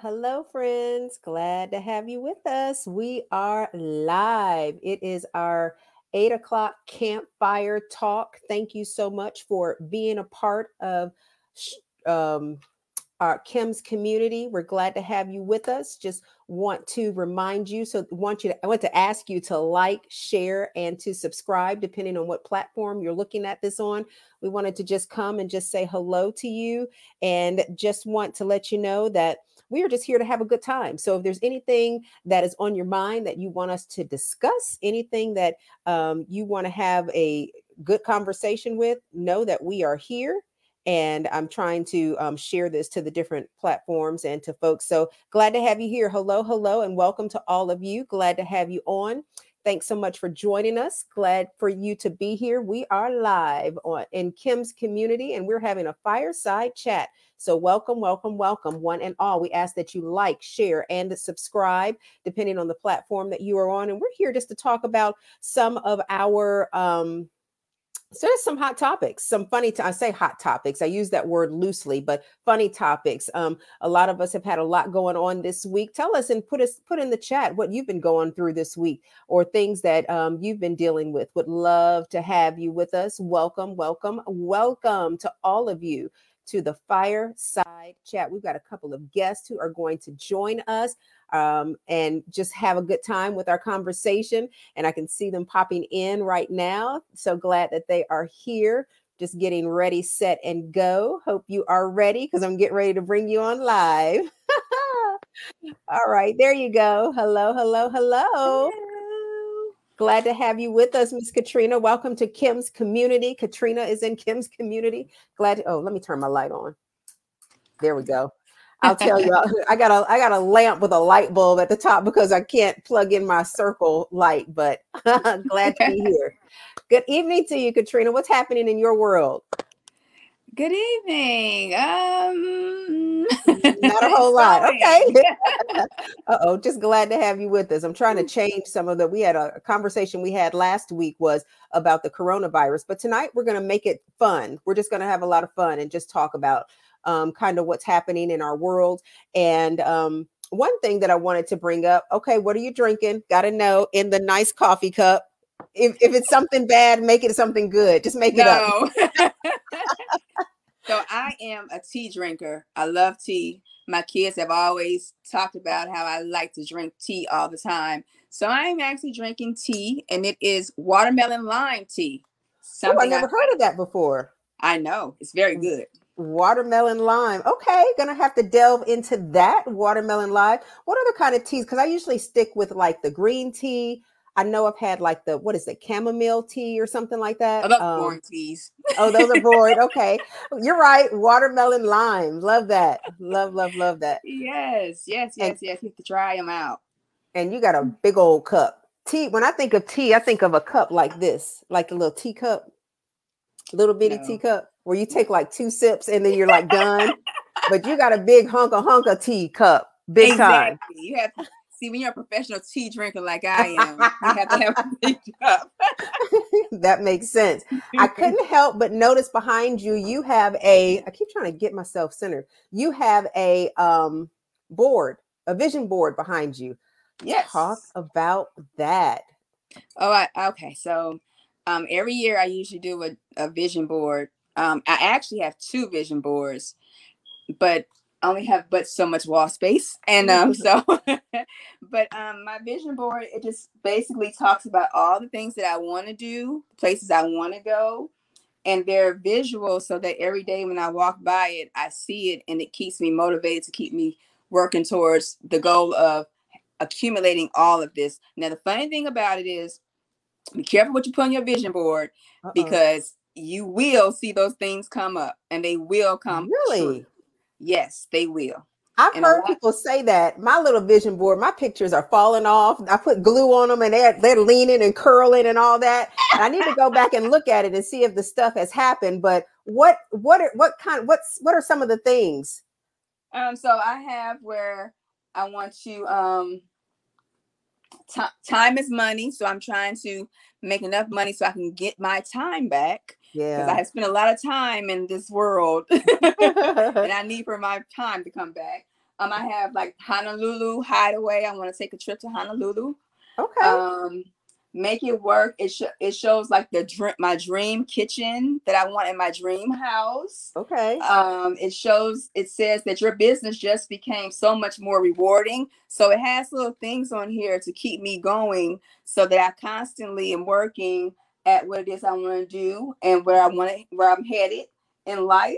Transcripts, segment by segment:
hello, friends. Glad to have you with us. We are live. It is our eight o'clock campfire talk. Thank you so much for being a part of um, our Kim's Kommunity. We're glad to have you with us. Just want to remind you, so want you to, I want to ask you to like, share, and to subscribe, depending on what platform you're looking at this on. We wanted to just come and just say hello to you and just want to let you know that we are just here to have a good time. So if there's anything that is on your mind that you want us to discuss, anything that um, you want to have a good conversation with, know that we are here and I'm trying to um, share this to the different platforms and to folks. So glad to have you here. Hello, hello, and welcome to all of you. Glad to have you on. Thanks so much for joining us. Glad for you to be here. We are live on in Kim's Kommunity and we're having a fireside chat. So welcome, welcome, welcome, one and all. We ask that you like, share, and subscribe, depending on the platform that you are on. And we're here just to talk about some of our um, so there's some hot topics, some funny. T- I say hot topics. I use that word loosely, but funny topics. Um, a lot of us have had a lot going on this week. Tell us and put us put in the chat what you've been going through this week or things that um, you've been dealing with. Would love to have you with us. Welcome, welcome, welcome to all of you to the fireside chat. We've got a couple of guests who are going to join us um, and just have a good time with our conversation. And I can see them popping in right now. So glad that they are here. Just getting ready, set, and go. Hope you are ready because I'm getting ready to bring you on live. All right, there you go. Hello, hello, hello. hello. Glad to have you with us, Miss Katrina. Welcome to Kim's Kommunity. Katrina is in Kim's Kommunity. Glad. To, oh, let me turn my light on. There we go. I'll tell you, I got a I got a lamp with a light bulb at the top because I can't plug in my circle light, but glad to be here. Good evening to you, Katrina. What's happening in your world? Good evening. Um not a whole lot. Okay. uh-oh, just glad to have you with us. I'm trying to change some of the we had a conversation we had last week was about the coronavirus, but tonight we're going to make it fun. We're just going to have a lot of fun and just talk about um, kind of what's happening in our world. And um, one thing that I wanted to bring up okay, what are you drinking? Got to know in the nice coffee cup. If, if it's something bad, make it something good. Just make no. it up. so I am a tea drinker. I love tea. My kids have always talked about how I like to drink tea all the time. So I'm actually drinking tea, and it is watermelon lime tea. Something oh, I never I, heard of that before. I know it's very mm. good watermelon lime. Okay, gonna have to delve into that watermelon lime. What other kind of teas? Because I usually stick with like the green tea. I know I've had like the what is it, chamomile tea or something like that. I love um, boring teas. oh, those are boring. Okay, you're right. Watermelon lime. Love that. Love, love, love that. Yes, yes, yes, and, yes. You have to try them out. And you got a big old cup. Tea. When I think of tea, I think of a cup like this, like a little teacup, little bitty no. teacup where you take like two sips and then you're like done. but you got a big hunk of hunk of tea cup, big exactly. time. You have to see when you're a professional tea drinker like I am, you have to have a big cup. that makes sense. I couldn't help but notice behind you, you have a, I keep trying to get myself centered. You have a um board, a vision board behind you. Yes. Talk about that. Oh, I, okay. So um, every year I usually do a, a vision board um, I actually have two vision boards, but I only have but so much wall space. And um, so, but um, my vision board, it just basically talks about all the things that I want to do, places I want to go. And they're visual so that every day when I walk by it, I see it and it keeps me motivated to keep me working towards the goal of accumulating all of this. Now, the funny thing about it is be careful what you put on your vision board Uh-oh. because you will see those things come up and they will come really true. yes they will I've and heard people say that my little vision board, my pictures are falling off. I put glue on them and they're they're leaning and curling and all that. And I need to go back and look at it and see if the stuff has happened. But what what are, what kind what's what are some of the things? Um, so I have where I want to um t- time is money, so I'm trying to make enough money so I can get my time back. Yeah. Because I have spent a lot of time in this world and I need for my time to come back. Um, I have like Honolulu Hideaway. I want to take a trip to Honolulu. Okay. Um, make it work. It sh- it shows like the dream my dream kitchen that I want in my dream house. okay. Um, it shows it says that your business just became so much more rewarding. So it has little things on here to keep me going so that I constantly am working at what it is I want to do and where I want to where I'm headed in life.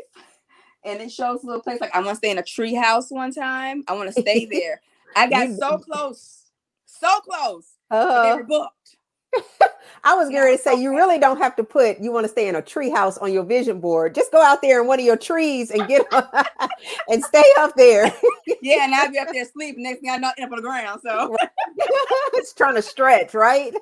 And it shows a little place like I want to stay in a tree house one time. I want to stay there. I got so close, so close. But Uh, they were booked. I was going to say you really don't have to put you want to stay in a tree house on your vision board. Just go out there in one of your trees and get and stay up there. Yeah, and I'll be up there sleeping. Next thing I know, up on the ground. So, it's trying to stretch, right?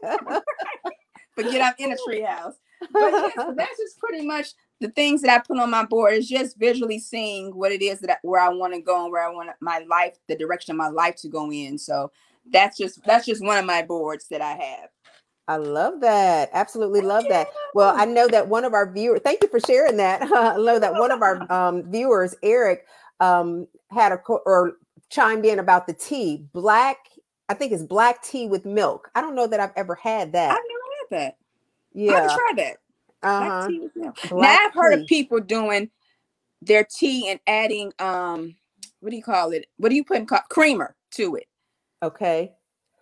Forget I'm in a tree house. But yeah, so that's just pretty much the things that I put on my board is just visually seeing what it is that I, where I want to go and where I want my life, the direction of my life to go in. So that's just that's just one of my boards that I have. I love that. Absolutely love that. Well, I know that one of our viewers, thank you for sharing that. I know that one of our um, viewers, Eric, um, had a or chimed in about the tea, black. I think it's black tea with milk. I don't know that I've ever had I've that. never had that. I Yeah. haven't tried that. Uh-huh. tea with. Now I've heard tea. of people doing their tea and adding um what do you call it? What do you put in co- creamer to it? Okay.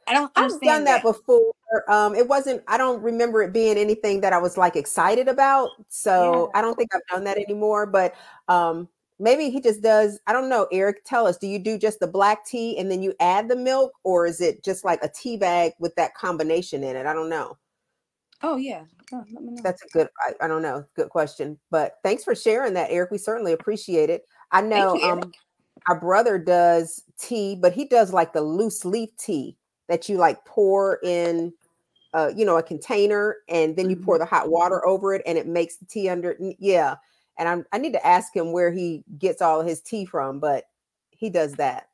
I don't I've done that before. Um, it wasn't, I don't remember it being anything that I was like excited about. So I don't think I've done that anymore. But um, maybe he just does. I don't know. Eric, tell us, do you do just the black tea and then you add the milk, or is it just like a tea bag with that combination in it? I don't know. Oh yeah. Oh, let me know. That's a good, I, I don't know, good question. But thanks for sharing that, Eric. We certainly appreciate it. I know you, um, our brother does tea, but he does like the loose leaf tea that you like pour in, uh, you know, a container and then you pour the hot water over it and it makes the tea under. Yeah. And I'm, I need to ask him where he gets all his tea from, but he does that.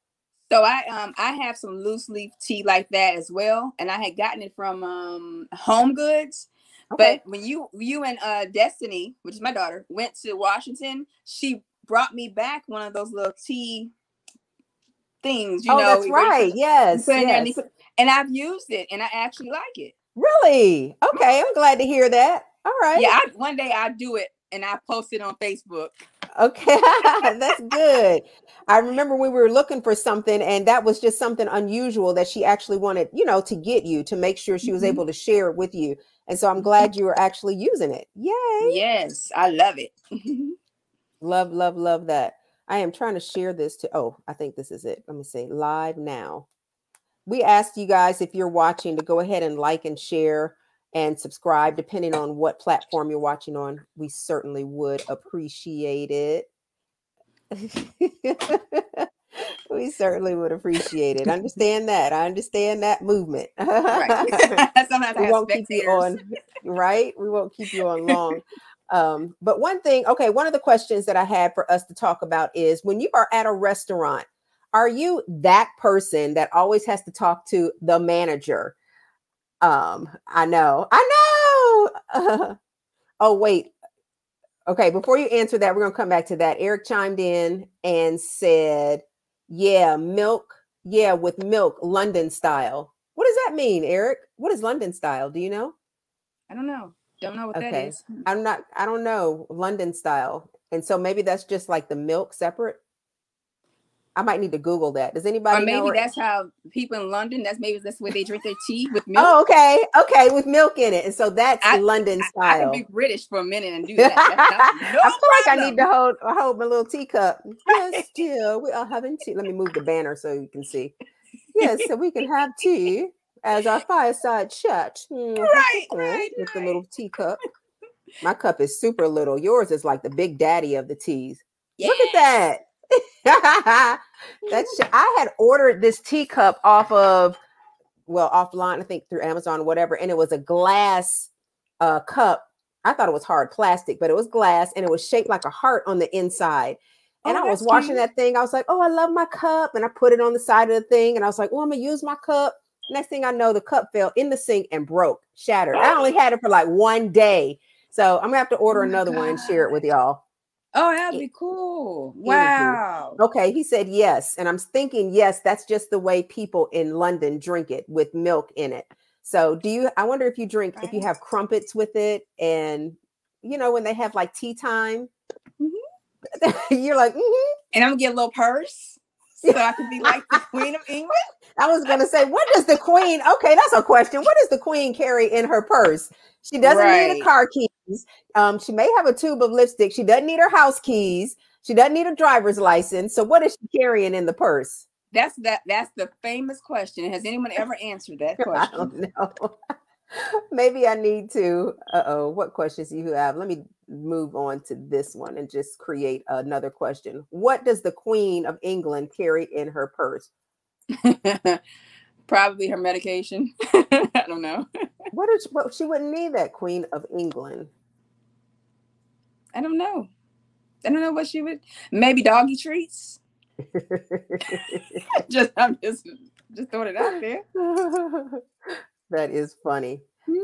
So I um I have some loose leaf tea like that as well, and I had gotten it from um Home Goods. Okay. But when you you and uh Destiny, which is my daughter, went to Washington, she brought me back one of those little tea things. You oh, know, that's right. put- Yes. you put in there and, put- and I've used it, and I actually like it. Really? Okay. I'm glad to hear that. All right. Yeah, I, one day I do it, and I posted on Facebook. Okay, that's good. I remember we were looking for something, and that was just something unusual that she actually wanted, you know, to get you to make sure she was Mhm. able to share it with you. And so I'm glad you were actually using it. Yay! Yes, I love it. Love, love, love that. I am trying to share this to, oh, I think this is it. Let me see, live now. We asked you guys if you're watching to go ahead and like and share and subscribe, depending on what platform you're watching on. We certainly would appreciate it. we certainly would appreciate it. Understand that. I understand that movement. right. Sometimes we won't keep you on right we won't keep you on long um but one thing okay one of the questions that i had for us to talk about is when you are at a restaurant are you that person that always has to talk to the manager um i know i know oh wait okay before you answer that we're going to come back to that eric chimed in and said yeah milk yeah with milk london style what does that mean eric what is london style do you know I don't know. Don't know what that Okay. is. I'm not, I don't know, London style. And so maybe that's just like the milk separate. I might need to Google that. Does anybody Or maybe that's how people in London. That's maybe that's where they drink their tea with milk. Oh, okay. Okay. With milk in it. And so that's I- London I style. can be British for a minute and do that. Not- no I feel like I need to problem. hold hold my little teacup. Yes, dear. We are having tea. Let me move the banner so you can see. Yes, so we can have tea as our fireside chat. Mhm, Right, right, With the little teacup. My cup is super little. Yours is like the big daddy of the teas. Look at that. That's I had ordered this teacup off of well offline, I think through Amazon or whatever, and it was a glass uh cup. I thought it was hard plastic, but it was glass and it was shaped like a heart on the inside. And Oh, I was washing cute. that thing. I was like, oh, I love my cup. And I put it on the side of the thing. And I was like, oh, I'm gonna use my cup. Next thing I know, the cup fell in the sink and broke, shattered. I only had it for like one day. So I'm gonna have to order Oh another one and share it with y'all. Oh, that'd be cool. Wow. Wow. Okay, he said yes. And I'm thinking, yes, that's just the way people in London drink it with milk in it. So do you I wonder if you drink if you have crumpets with it and you know when they have like tea time, Mhm. you're like, mhm. And I'm gonna get a little purse so I can be like the Queen of England. I was gonna say, what does the queen? Okay, that's a question. What does the queen carry in her purse? She doesn't need a car keys. Um, she may have a tube of lipstick. She doesn't need her house keys. She doesn't need a driver's license. So what is she carrying in the purse? That's that. That's the famous question. Has anyone ever answered that question? I don't know. Maybe I need to. Uh oh, what questions do you have? Let me move on to this one and just create another question. What does the Queen of England carry in her purse? Probably her medication. I don't know. What is what she wouldn't need that Queen of England? I don't know. I don't know what she would. Maybe doggy treats. just I'm just just throwing it out there. that is funny.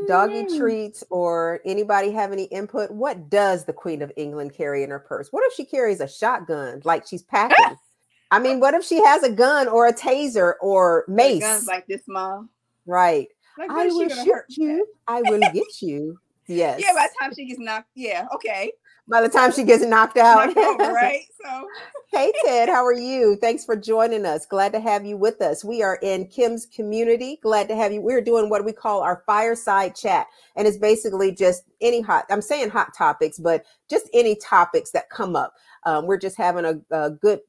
Doggy Mm. treats or anybody have any input? What does the Queen of England carry in her purse? What if she carries a shotgun like she's packing? I mean, what if she has a gun or a taser or mace? guns like this small. right. Like I will shoot you. I will get you. Yes. Yeah, by the time she gets knocked, yeah, okay. By the time she gets knocked out. Knocked over, right? So Hey Ted, how are you? Thanks for joining us. Glad to have you with us. We are in Kim's Kommunity. Glad to have you. We're doing what we call our fireside chat. And it's basically just any hot, I'm saying hot topics, but just any topics that come up. Um, we're just having a, a good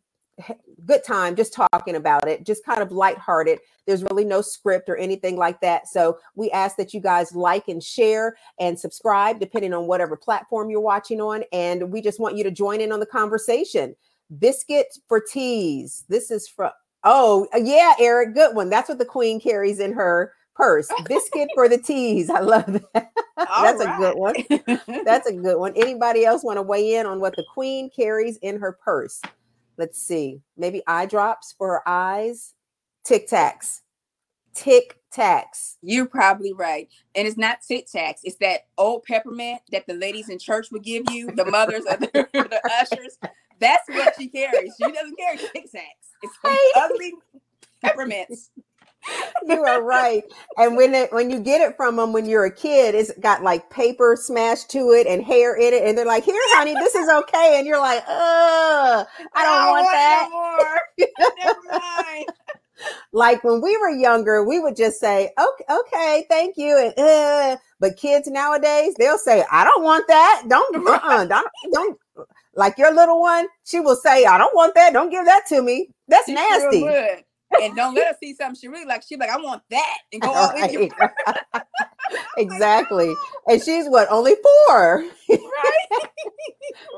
good time just talking about it, just kind of lighthearted. There's really no script or anything like that. So we ask that you guys like and share and subscribe, depending on whatever platform you're watching on. And we just want you to join in on the conversation. Biscuit for teas. This is from, oh, yeah, Eric, good one. That's what the queen carries in her purse. Biscuit for the teas. I love that. That's a good one. one. That's a good one. Anybody else want to weigh in on what the queen carries in her purse? Let's see. Maybe eye drops for her eyes. Tic Tacs. Tic Tacs. You're probably right. And it's not Tic Tacs. It's that old peppermint that the ladies in church would give you, the mothers or the, the ushers. That's what she carries. She doesn't carry Tic Tacs. It's ugly peppermints. You are right. And when it when you get it from them when you're a kid, it's got like paper smashed to it and hair in it, and they're like, "Here, honey, this is okay," and you're like, "Uh, I don't want that." No. Never mind. like when we were younger, we would just say, okay, okay, thank you. And uh, but kids nowadays, they'll say, I don't want that. Don't, uh-uh, don't, don't like your little one, she will say, I don't want that. Don't give that to me. That's She nasty. would. And don't let her see something she really like. She's like, I want that. And go all in your Right. exactly. Oh. And she's what, only four. right.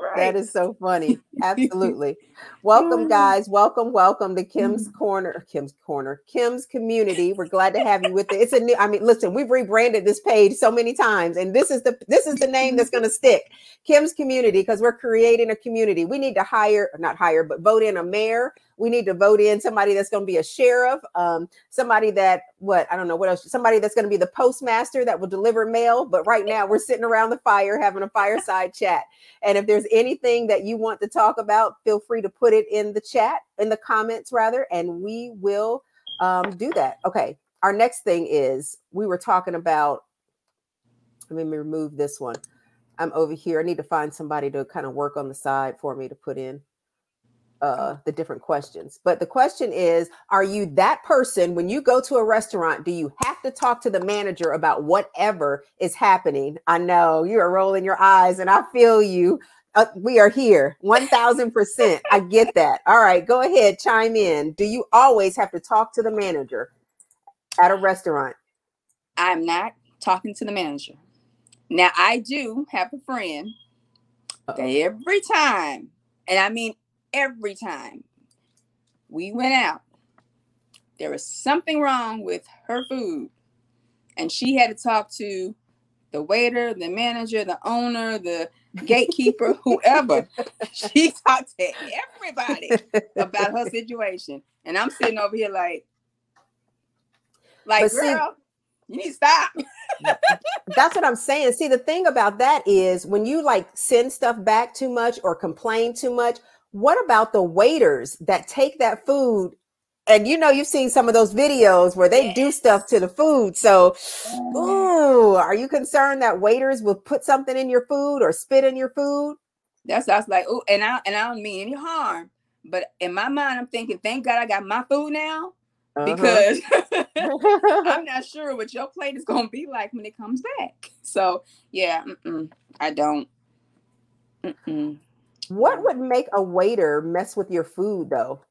right. That is so funny. Absolutely. Welcome, mm. guys. Welcome, welcome to Kim's mm. Corner. Kim's Corner. Kim's Kommunity. We're glad to have you with it. It's a new. I mean, listen, we've rebranded this page so many times, and this is the this is the name that's going to stick. Kim's Kommunity, because we're creating a community. We need to hire, not hire, but vote in a mayor. We need to vote in somebody that's going to be a sheriff, um, somebody that what I don't know what else, somebody that's going to be the postmaster that will deliver mail. But right now, we're sitting around the fire having a fireside chat. And if there's anything that you want to talk about, feel free to put it in the chat, in the comments rather, and we will um, do that. Okay. Our next thing is we were talking about. Let me remove this one. I'm over here. I need to find somebody to kind of work on the side for me to put in uh, the different questions. But the question is Are you that person when you go to a restaurant? Do you have to talk to the manager about whatever is happening? I know you are rolling your eyes and I feel you. Uh, we are here 1000%. I get that. All right, go ahead, chime in. Do you always have to talk to the manager at a restaurant? I'm not talking to the manager. Now I do have a friend that every time, and I mean every time we went out, there was something wrong with her food. And she had to talk to the waiter, the manager, the owner, the gatekeeper, whoever. She talked to everybody about her situation. And I'm sitting over here like, like, But see- girl, you need to stop. That's what I'm saying. See, the thing about that is when you like send stuff back too much or complain too much, what about the waiters that take that food and you know you've seen some of those videos where they yes. do stuff to the food so ooh are you concerned that waiters will put something in your food or spit in your food that's I was like oh and I and I don't mean any harm but in my mind I'm thinking thank God I got my food now uh-huh. because I'm not sure what your plate is going to be like when it comes back so yeah I don't Mm-mm. What would make a waiter mess with your food though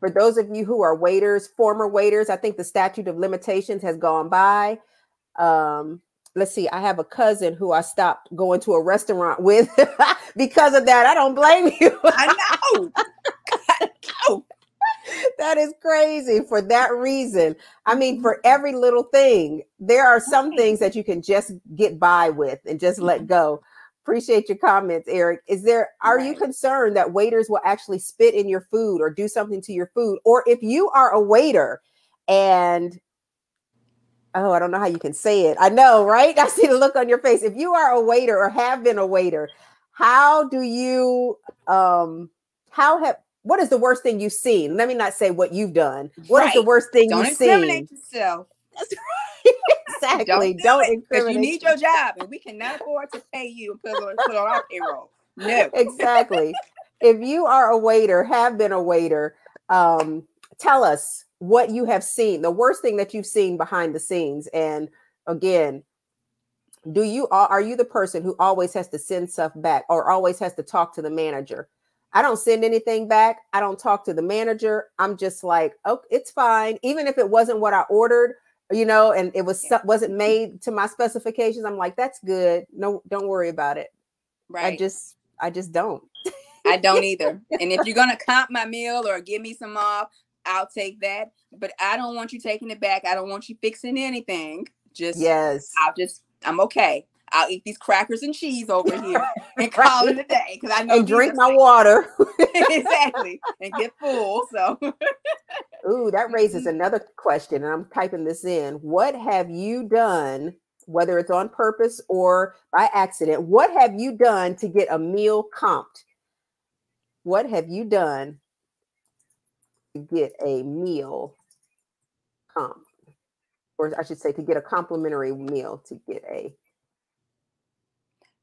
for those of you who are waiters, former waiters, I think the statute of limitations has gone by. Um, let's see, I have a cousin who I stopped going to a restaurant with because of that. I don't blame you. I know. that is crazy for that reason. I mean, for every little thing, there are some things that you can just get by with and just let mm-hmm. go. Appreciate your comments, Eric. Is there are right. you concerned that waiters will actually spit in your food or do something to your food? Or if you are a waiter and oh, I don't know how you can say it. I know, right? I see the look on your face. If you are a waiter or have been a waiter, how do you um how have what is the worst thing you've seen? Let me not say what you've done. What right. is the worst thing don't you've seen? Yourself. That's right exactly. Don't, do because you need your job, and we cannot afford to pay you and put on, put on our payroll. No, exactly. if you are a waiter, have been a waiter, um, tell us what you have seen. The worst thing that you've seen behind the scenes, and again, do you are you the person who always has to send stuff back or always has to talk to the manager? I don't send anything back. I don't talk to the manager. I'm just like, oh, it's fine. Even if it wasn't what I ordered, you know, and it was yeah. wasn't made to my specifications. I'm like, that's good. No, don't worry about it. Right. I just I just don't. I don't either. And if you're gonna comp my meal or give me some off, I'll take that. But I don't want you taking it back. I don't want you fixing anything. Just yes, I'll just I'm okay. I'll eat these crackers and cheese over here and call it a day because I know and drink my water exactly and get full. So, ooh, that raises mm-hmm. another question, and I'm typing this in. What have you done, whether it's on purpose or by accident? What have you done to get a meal comped? What have you done to get a meal comp? Or I should say, to get a complimentary meal to get a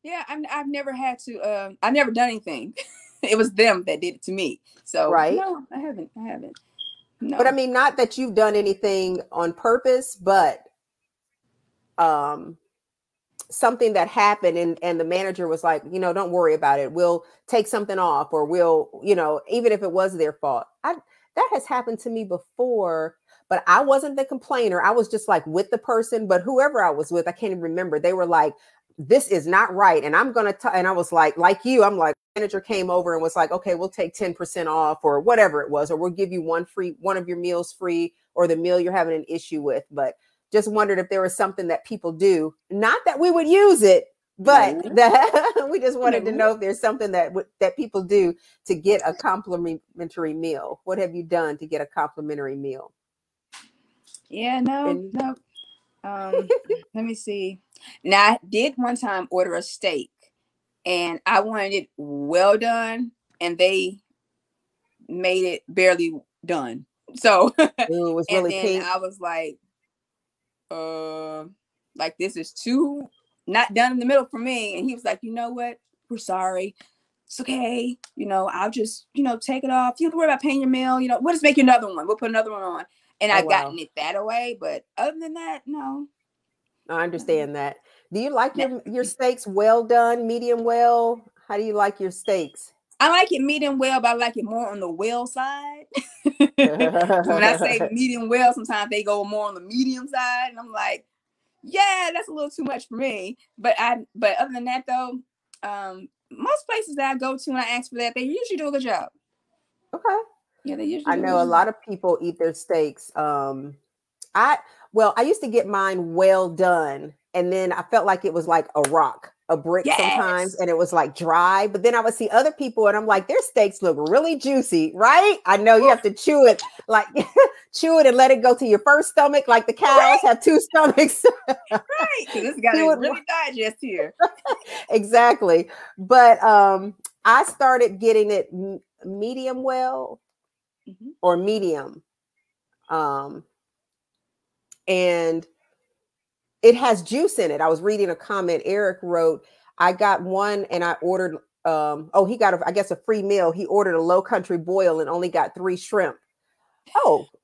yeah, i have never had to. Uh, I've never done anything. it was them that did it to me. So right. No, I haven't. I haven't. No. But I mean, not that you've done anything on purpose, but um, something that happened and and the manager was like, you know, don't worry about it. We'll take something off, or we'll, you know, even if it was their fault. I that has happened to me before but I wasn't the complainer. I was just like with the person, but whoever I was with, I can't even remember. They were like, this is not right. And I'm going to, and I was like, like you, I'm like, manager came over and was like, okay, we'll take 10% off or whatever it was, or we'll give you one free, one of your meals free or the meal you're having an issue with. But just wondered if there was something that people do, not that we would use it, but mm-hmm. that we just wanted mm-hmm. to know if there's something that that people do to get a complimentary meal. What have you done to get a complimentary meal? Yeah, no, and, no. Um, let me see. Now I did one time order a steak and I wanted it well done and they made it barely done. So Ooh, it was really and then I was like, uh like this is too not done in the middle for me. And he was like, you know what? We're sorry. It's okay. You know, I'll just, you know, take it off. You don't have to worry about paying your meal. You know, we'll just make you another one. We'll put another one on. And oh, I've wow. gotten it that away. But other than that, no. I understand that. Do you like your your steaks well done, medium well? How do you like your steaks? I like it medium well, but I like it more on the well side. when I say medium well, sometimes they go more on the medium side, and I'm like, yeah, that's a little too much for me. But I, but other than that, though, um, most places that I go to and I ask for that, they usually do a good job. Okay. Yeah, they usually. I know a lot of people eat their steaks. Um, I well, I used to get mine well done, and then I felt like it was like a rock, a brick yes. sometimes, and it was like dry. But then I would see other people, and I'm like, their steaks look really juicy, right? I know you have to chew it, like chew it and let it go to your first stomach, like the cows right. have two stomachs. right, it's got to really digest here. exactly, but um, I started getting it medium well Mhm. or medium. Um, and it has juice in it. I was reading a comment Eric wrote, I got one and I ordered um oh he got a I guess a free meal. He ordered a low country boil and only got 3 shrimp. Oh.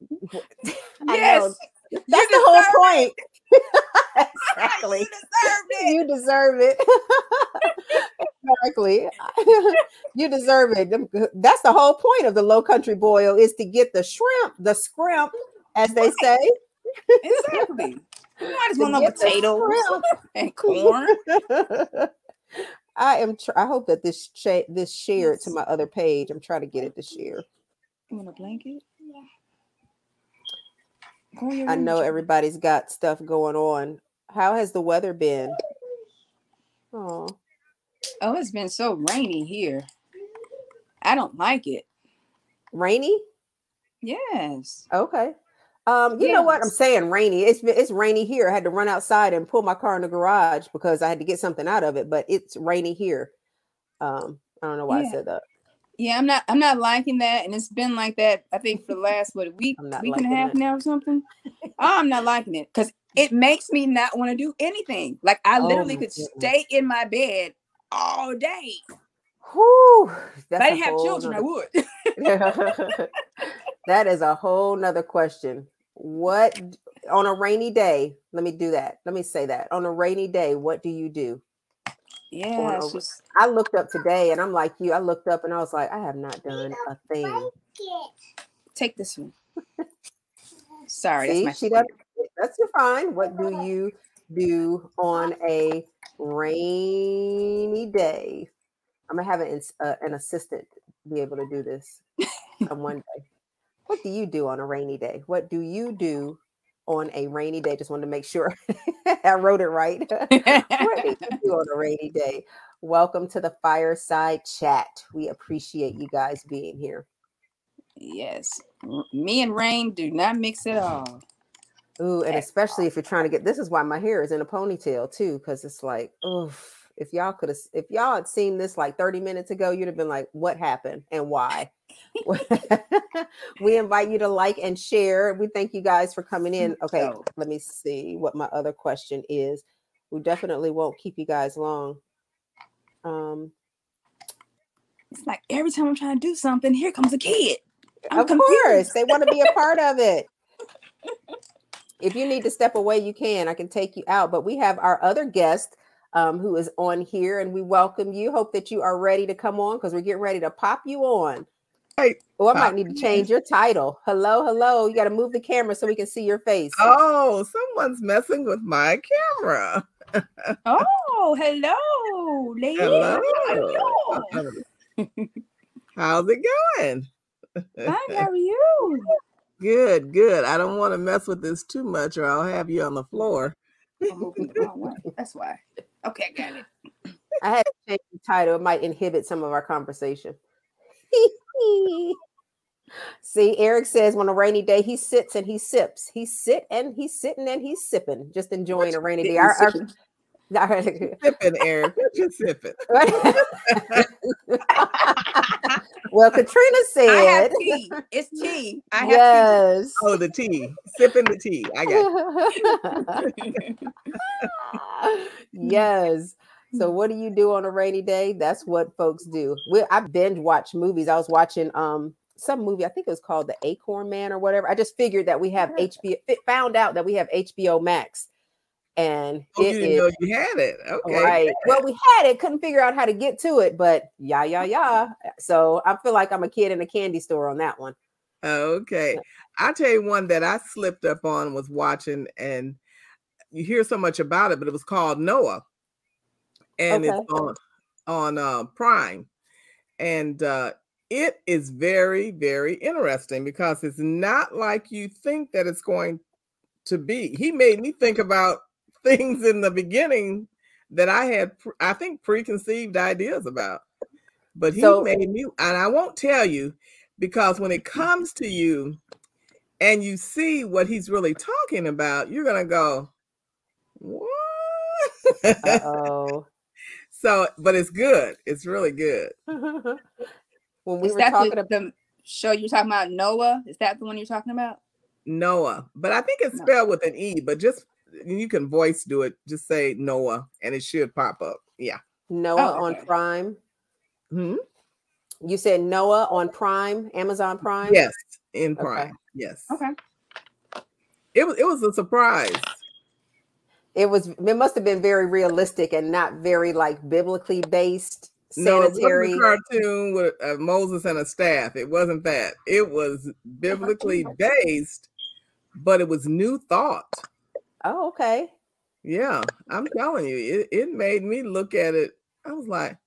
Yes, That's the whole point. exactly. you deserved it. You deserve it. exactly. you deserve it. That's the whole point of the low country boil is to get the shrimp, the scrimp, as they say. Exactly. You might as to well know get potatoes and corn. I am. Tr- I hope that this sh- this shared to my other page. I'm trying to get it to share. You want a blanket? Go in your I know everybody's got stuff going on. How has the weather been? Oh, Oh, it's been so rainy here. I don't like it. rainy. Yes. Okay. Um, you know what? I'm saying rainy. It's it's rainy here. I had to run outside and pull my car in the garage because I had to get something out of it. But it's rainy here. Um, I don't know why I said that. Yeah, I'm not I'm not liking that. And it's been like that, I think, for the last what a week, week and a half it. now or something. I'm not liking it because it makes me not want to do anything. Like I Oh literally could goodness. stay in my bed all day. Whew, If I didn't have children, I would. that is a whole nother question. What on a rainy day? Let me do that. Let me say that on a rainy day, what do you do? yeah, over. just I looked up today, and I'm like you. I looked up and I was like, I have not done a thing. take this one. Sorry, See, that's she my does. That's fine. What do you do on a rainy day? I'm gonna have an uh, an assistant be able to do this on one day. What do you do on a rainy day? What do you do on a rainy day? Just wanted to make sure I wrote it right. what do you do on a rainy day? Welcome to the fireside chat. We appreciate you guys being here. yes. Me and rain do not mix at all. Ooh, and especially if you're trying to get this is why my hair is in a ponytail too, because it's like, oh, if y'all could have if y'all had seen this like 30 minutes ago, you'd have been like, what happened and why? we invite you to like and share. We thank you guys for coming in. Okay, let me see what my other question is. We definitely won't keep you guys long. Um, It's like every time I'm trying to do something, here comes a kid. I'm of confused. course, they want to be a part of it. If you need to step away, you can. I can take you out. But we have our other guest um, who is on here, and we welcome you. Hope that you are ready to come on because we're getting ready to pop you on. Hey, Oh, I might need to change your title. Hello, hello. You got to move the camera so we can see your face. Oh, someone's messing with my camera. Oh, hello, lady. Hello. Hello. How's it going? Fine, how are you? Good, good. I don't want to mess with this too much or I'll have you on the floor. I'm moving the wrong way. That's why. Okay, got it. I had to change the title. It might inhibit some of our conversation. See, Eric says on a rainy day he sits and he sips. He sit and he's sitting and he's sipping, just enjoying a rainy day. Our- our- our- Sipping, Eric. What you sipping? well, Katrina I said, have tea. It's tea. I have yes. Oh, the tea. Sipping the tea. I got tea. yes. So what do you do on a rainy day? That's what folks do. We I binge watch movies. I was watching um some movie, I think it was called The Acorn Man or whatever. I just figured that we have HBO found out that we have HBO Max. And Oh, it you didn't is know you had it. Okay. right. Well, we had it, couldn't figure out how to get to it, but yeah, yeah, yeah. So I feel like I'm a kid in a candy store on that one. Okay. I'll tell you one that I slipped up on was watching, and you hear so much about it, but it was called Noah. And Okay. it's on on uh, Prime. And uh it is very, very interesting because it's not like you think that it's going to be. He made me think about things in the beginning that I had, I think, preconceived ideas about. But he So- made me, and I won't tell you because when it comes to you and you see what he's really talking about, you're going to go, what? Uh-oh. So, but it's good. It's really good. when we Is were that talking the, about the show you were talking about? Noah? Is that the one you're talking about? Noah, but I think it's No. spelled with an E. But just you can voice do it. Just say Noah, and it should pop up. Yeah. Noah Oh, on. Prime. Hmm? You said Noah on Prime, Amazon Prime. Yes, in Okay. Prime. Yes. Okay. It was. It was a surprise. It was. It must have been very realistic and not very like biblically based. No, it Sanitary. wasn't a cartoon with uh, Moses and a staff. It wasn't that. It was biblically based, but it was new thought. oh, okay. Yeah, I'm telling you, it, it made me look at it. I was like,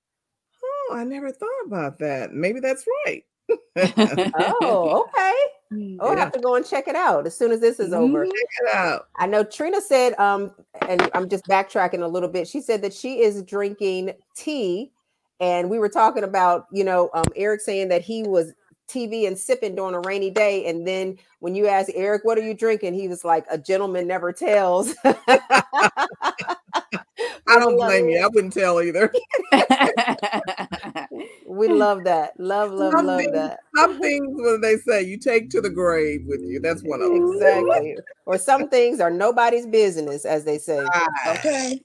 oh, I never thought about that. Maybe that's right. Oh, okay. Oh, I Yeah. have to go and check it out as soon as this is over. Mhm. Check it out. I know Trina said, um, and I'm just backtracking a little bit. She said that she is drinking tea, and we were talking about, you know, um, Eric saying that he was TV and sipping during a rainy day, and then when you asked Eric, "What are you drinking?" he was like, "A gentleman never tells." I don't blame you. I wouldn't tell either. We love that. Love, love, Some love things- that. Some things, what they say, you take to the grave with you. That's one of them. Exactly. or some things are nobody's business, as they say. okay.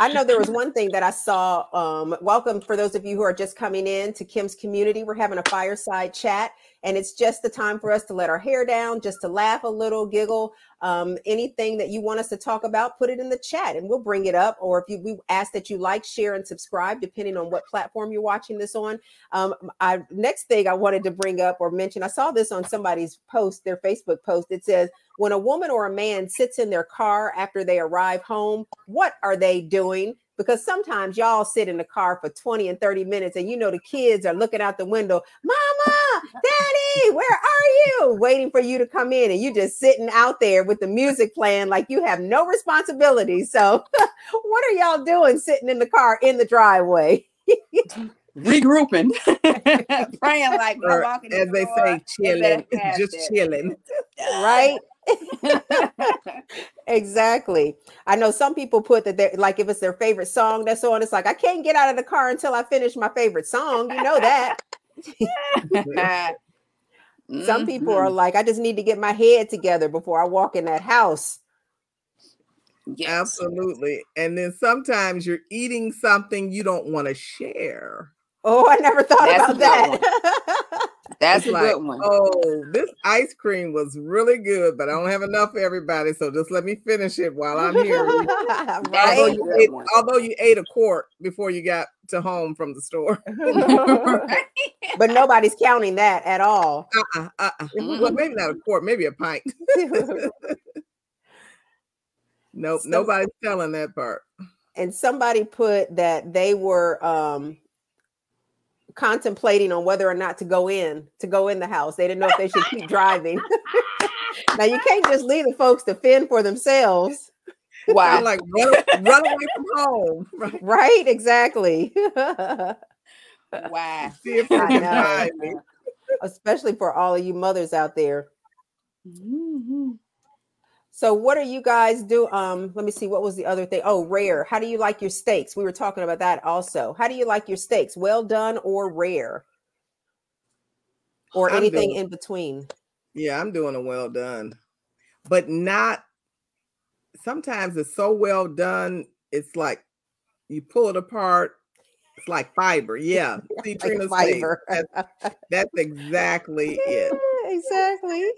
I know there was one thing that I saw. Um, welcome for those of you who are just coming in to Kim's Kommunity. We're having a fireside chat, and it's just the time for us to let our hair down, just to laugh a little, giggle. Um, anything that you want us to talk about, put it in the chat, and we'll bring it up. Or if you, we ask that you like, share, and subscribe, depending on what platform you're watching this on. Um, I next thing I wanted to bring up or mention, I saw this on somebody's post, their Facebook post. It says, when a woman or a man sits in their car after they arrive home, what are they doing? Because sometimes y'all sit in the car for 20 and 30 minutes and you know the kids are looking out the window, Mama, Daddy, where are you? Waiting for you to come in and you just sitting out there with the music playing like you have no responsibility. So, what are y'all doing sitting in the car in the driveway? Regrouping. Praying like we're Or, walking as the they door, say, chilling, just chilling. Right? Exactly. I know some people put that they're like if it's their favorite song that's on, it's like I can't get out of the car until I finish my favorite song. You know that. Some people are Mhm. like, I just need to get my head together before I walk in that house. Yes. Absolutely. And then sometimes you're eating something you don't want to share. Oh, I never thought That's about that. That's It's a like, good one. Oh, this ice cream was really good, but I don't have enough for everybody. So just let me finish it while I'm here. although, you ate, although you ate a quart before you got to home from the store. but nobody's counting that at all. Uh-uh, uh-uh. Well, maybe not a quart, maybe a pint. Nope, So- nobody's telling that part. and somebody put that they were um contemplating on whether or not to go in to go in the house they didn't know if they should keep driving now you can't just leave the folks to fend for themselves I'm Wow. like run, run away from home. Right. right exactly Wow. See if I know. especially for all of you mothers out there Mhm. So what are you guys do um let me see what was the other thing oh rare how do you like your steaks we were talking about that also how do you like your steaks well done or rare or I'm anything doing- in between Yeah, I'm doing a well done, but not. Sometimes it's so well done. It's like you pull it apart. It's like fiber. Yeah, see like Trina's fiber. That's, that's exactly it. Exactly.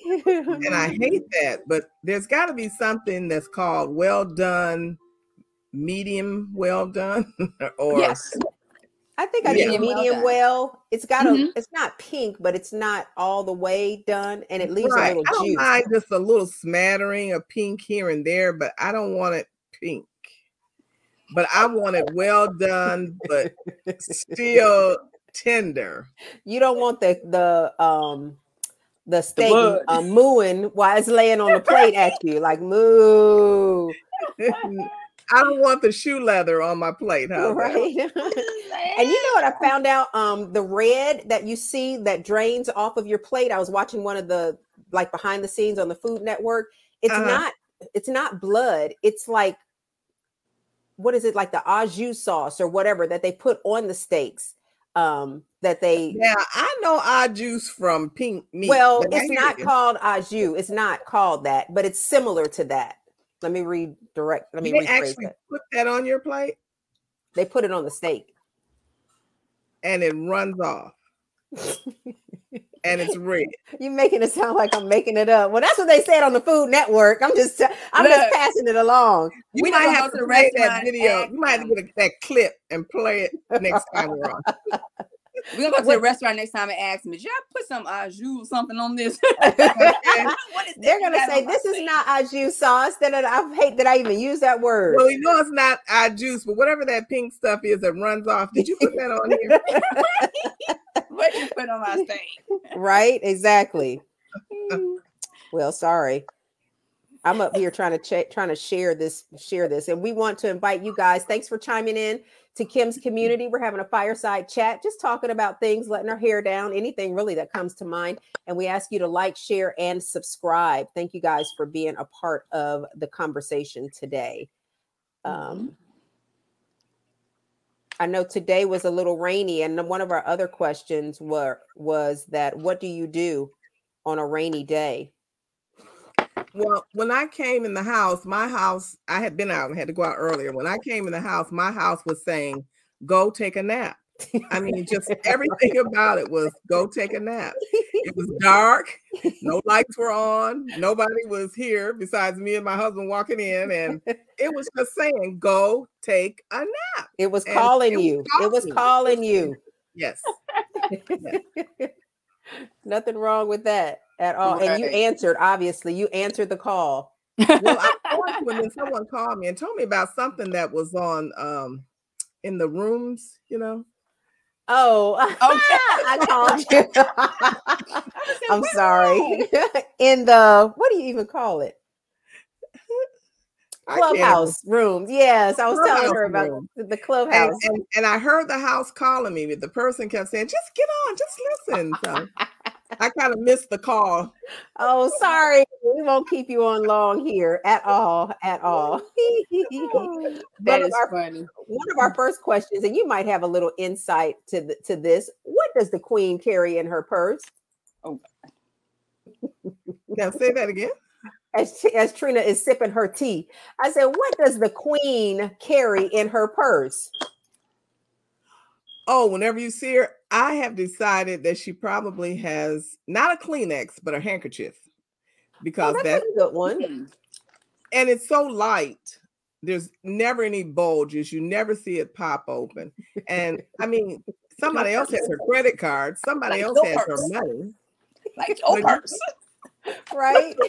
And I hate that, but there's got to be something that's called well done, medium well done, or Yes. I think I do Medium well well. It's got a. Mhm. It's not pink, but it's not all the way done, and it leaves right. a I little don't juice. mind just a little smattering of pink here and there, but I don't want it pink. But I want it well done, but still tender. You don't want the the um the steak blood. uh, mooing while it's laying on the plate at you, like moo. I don't want the shoe leather on my plate. How's that? right? and you know what I found out? Um, the red that you see that drains off of your plate. I was watching one of the like behind the scenes on the Food Network. It's Uh-huh. not. It's not blood. It's like what is it like the au jus sauce or whatever that they put on the steaks. um that they Yeah, I know our juice from pink meat. well it's not you. called au jus it's not called that but it's similar to that let me redirect let me They actually that put that on your plate they put it on the steak and it runs off. and it's red. you're making it sound like i'm making it up well that's what they said on the food network i'm just i'm just passing it along You We might have to to the play that video. and You might have to get a, that clip and play it next time we're on. We're gonna go to What- the restaurant next time and ask them, did y'all put some au jus or something on this? Okay? What is they're gonna say this is plate?" not au jus sauce that I hate that I even use that word. Well, you know it's not our juice, but whatever that pink stuff is that runs off. Did you put that on here? what you put on my steak? right? Exactly. Hmm. Well, sorry. I'm up here trying to check, trying to share this, share this, and we want to invite you guys. Thanks for chiming in to Kim's Kommunity. We're having a fireside chat, just talking about things, letting our hair down, anything really that comes to mind. And we ask you to like, share, and subscribe. Thank you guys for being a part of the conversation today. Um, I know today was a little rainy, and one of our other questions were was that what do you do on a rainy day? Well, when I came in the house, my house, I had been out and had to go out earlier. When I came in the house, my house was saying, go take a nap. I mean, just everything about it was go take a nap. It was dark, no lights were on, nobody was here besides me and my husband walking in, and it was just saying, go take a nap. It was And calling it was you. It was calling you. Yes. Nothing wrong with that at all. And you answered, obviously, you answered the call. Well, I when then someone called me and told me about something that was on um in the rooms, you know. Oh, I called you. I'm sorry. In the what do you even call it? Clubhouse rooms. Yes, I was telling her about room. the clubhouse. and and I heard the house calling me, but the person kept saying, "Just get on, just listen." So I kind of missed the call. Oh, sorry. We won't keep you on long here at all. At all. That One of is our- funny. one of our first questions, and you might have a little insight to the, to this. What does the queen carry in her purse? Oh. now say that again. As, as Trina is sipping her tea, I said, "What does the queen carry in her purse?" Oh, whenever you see her, I have decided that she probably has not a Kleenex, but a handkerchief Oh, because that's that a good one. Hmm. and it's so light. There's never any bulges. You never see it pop open. And I mean, somebody else has her credit card. Somebody Like else your has her money. Like your purse. Right?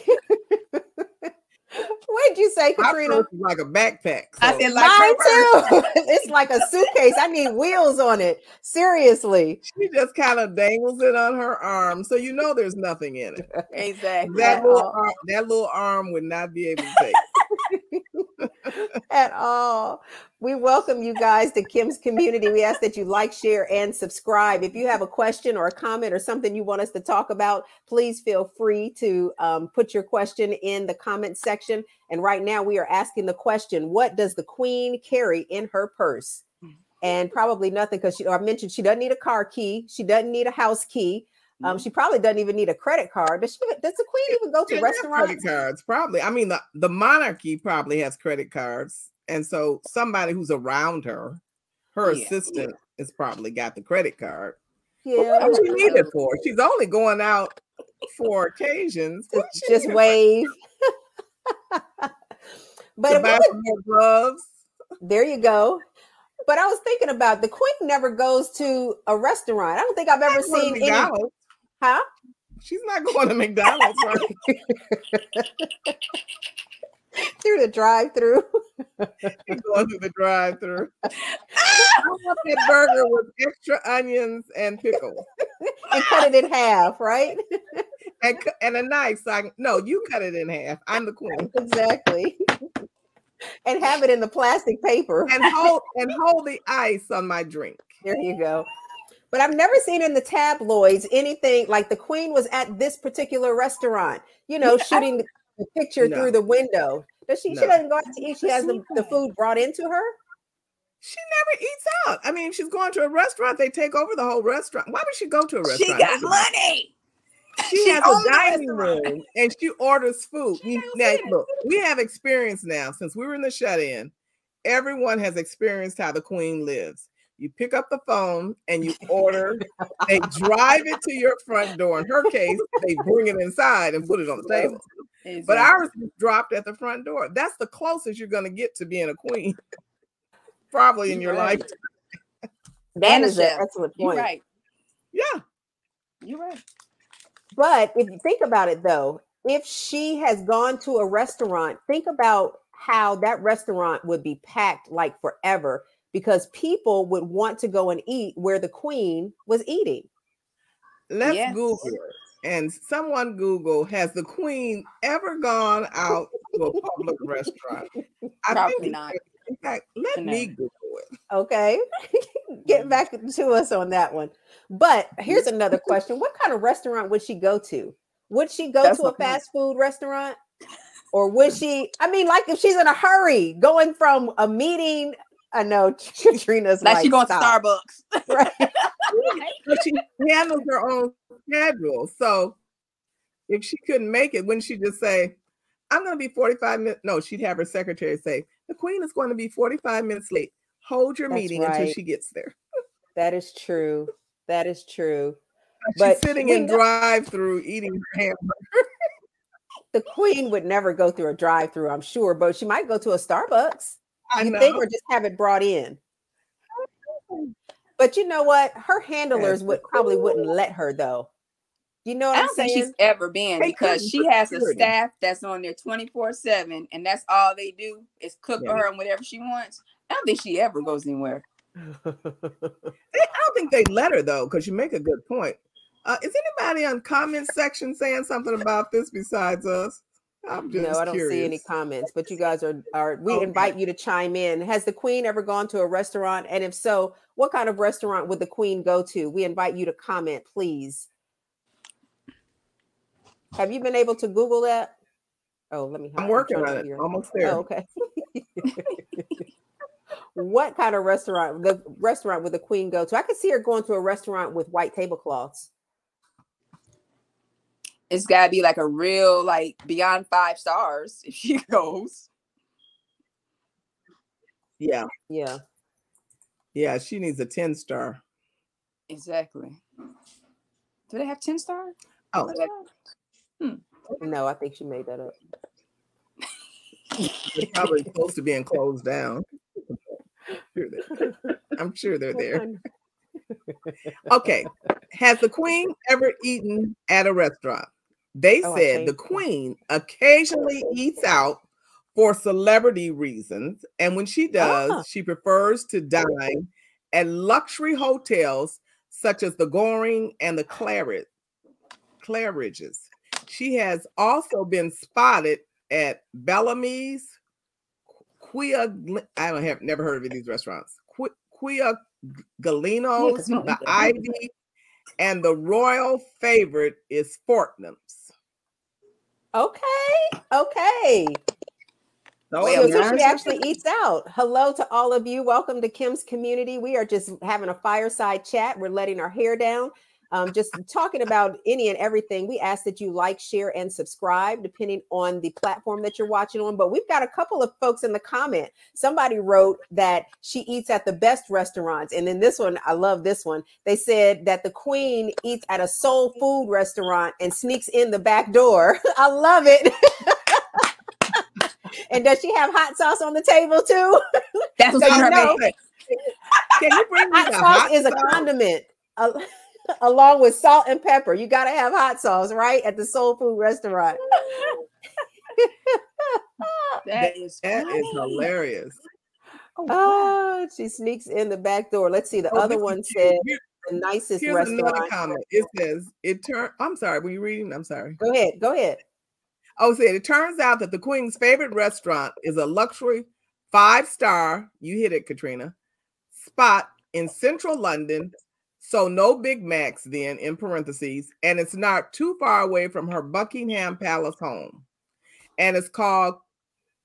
What'd you say, My Katrina? purse is like a backpack. I said like Mine too. it's like a suitcase. I need wheels on it. Seriously. she just kind of dangles it on her arm, so you know there's nothing in it. Exactly. That little arm, that little arm would not be able to take. At all. We welcome you guys to Kim's Kommunity. We ask that you like, share, and subscribe. If you have a question or a comment or something you want us to talk about, please feel free to um, put your question in the comment section. And right now, we are asking the question What does the queen carry in her purse? And probably nothing because I mentioned she doesn't need a car key, she doesn't need a house key. Um, she probably doesn't even need a credit card. Does she? Does the queen even go to restaurants? credit cards, probably. I mean, the, the monarchy probably has credit cards, and so somebody who's around her, her Yeah. assistant, has probably got the credit card. Yeah, what does she need it for? She's only going out for occasions. What does she just wave. but to if buy would- gloves. there you go. But I was thinking about the queen never goes to a restaurant. I don't think I've ever Not going to seen any. McDonald's. Huh? She's not going to McDonald's, right? Through the drive-through. Going through the drive-through. I want that burger with extra onions and pickles. and cut it in half, right? and, and a knife. So I can, no, you cut it in half. I'm the queen. exactly. and have it in the plastic paper. And hold and hold the ice on my drink. There you go. But I've never seen in the tabloids anything like the queen was at this particular restaurant, you know, Yeah, shooting the, the picture No. through the window. Does she? She doesn't go out to eat. She has the, the food brought into her. She never eats out. I mean, she's going to a restaurant, they take over the whole restaurant. Why would she go to a restaurant? She got money. She, she has a dining room and she orders food. now, look, we have experience now since we were in the shut in. Everyone has experienced how the queen lives. You pick up the phone and you order. they drive it to your front door. In her case, they bring it inside and put it on the table. Exactly. But ours dropped at the front door. That's the closest you're going to get to being a queen, probably in your right. life. That is an excellent point. You're right. Yeah. You're right. But if you think about it though, if she has gone to a restaurant, think about how that restaurant would be packed like forever because people would want to go and eat where the queen was eating. Let's yes. Google it. And someone Google, has the queen ever gone out to a public restaurant? I Probably think not. In fact, let me Google it. Okay. Get back to us on that one. But here's another question. What kind of restaurant would she go to? Would she go That's to a fast food restaurant? Or would she? I mean, like if she's in a hurry going from a meeting I know Katrina's like, like she going to Starbucks. Right. but she handles her own schedule. So if she couldn't make it, wouldn't she just say, I'm going to be 45 minutes? No, she'd have her secretary say, the queen is going to be 45 minutes late. Hold your That's meeting right. until she gets there. that is true. That is true. She's but sitting in drive through eating her hamburger. the queen would never go through a drive through, I'm sure, but she might go to a Starbucks. I you know. think or just have it brought in. But you know what? Her handlers would probably wouldn't let her though. You know what I don't saying? think she's ever been because she has a staff that's on there 24-7 and that's all they do is cook yeah. for her and whatever she wants. I don't think she ever goes anywhere. I don't think they let her though, because you make a good point. Uh, is anybody on comment section saying something about this besides us? I'm just no, I don't curious. see any comments, but you guys are are we okay. invite you to chime in. Has the queen ever gone to a restaurant? And if so, what kind of restaurant would the queen go to? We invite you to comment, please. Have you been able to Google that? Oh, let me. I'm working on it. Here. Almost oh, there. Oh, okay. what kind of restaurant? The restaurant would the queen go to? I could see her going to a restaurant with white tablecloths it's got to be like a real like beyond five stars if she goes. Yeah. Yeah. Yeah she needs a 10 star. Exactly. Do they have 10 star? Oh. Hmm. no i think she made that up. It's probably supposed to be closed down. I'm sure they're there. Okay. Has the queen ever eaten at a restaurant they oh, said the queen occasionally eats out for celebrity reasons. And when she does, ah. she prefers to dine at luxury hotels such as the Goring and the Claret, Claridge's. She has also been spotted at Bellamy's, Quia, I don't have never heard of these restaurants. Quia Galino's, yeah, the Ivy, and the royal favorite is Fortnum's. Okay. Okay. so, so she actually eats out. Hello to all of you. Welcome to Kim's Kommunity. We are just having a fireside chat. We're letting our hair down um, just talking about any and everything. We ask that you like, share, and subscribe, depending on the platform that you're watching on. But we've got a couple of folks in the comment. Somebody wrote that she eats at the best restaurants. And then this one, I love this one. They said that the queen eats at a soul food restaurant and sneaks in the back door. I love it. and does she have hot sauce on the table too? That's what you know, Can you bring me hot sauce hot is sauce? a condiment. Uh, along with salt and pepper. You got to have hot sauce, right? At the soul food restaurant. that is that is hilarious. Oh, oh, she sneaks in the back door. Let's see. The oh, other one said the nicest here's restaurant. Another comment. It says it turn. I'm sorry. Were you reading? I'm sorry. Go ahead. Go ahead. Oh, said it turns out that the Queen's favorite restaurant is a luxury five star. You hit it, Katrina. Spot in central London so no Big Macs then in parentheses, and it's not too far away from her Buckingham Palace home. And it's called